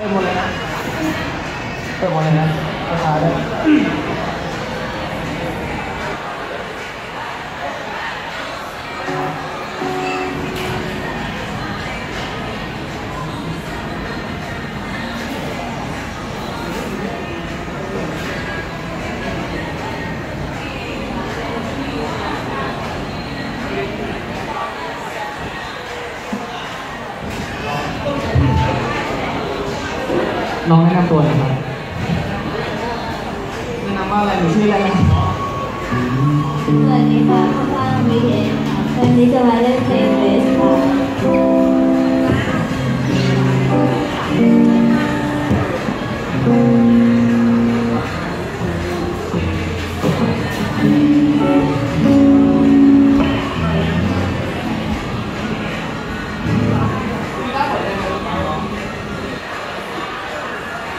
ปหมดเลยนะเปิดหมดเลยนะราคาได้ น้องแนะนำตัวหน่อยครับแนะนำว่าอะไรหนูชื่ออะไรนะสวัสดีค่ะข้าวฟ่างวีเอค่ะวันนี้จะมาเล่นเพลงเบสค่ะ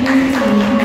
皆さんに。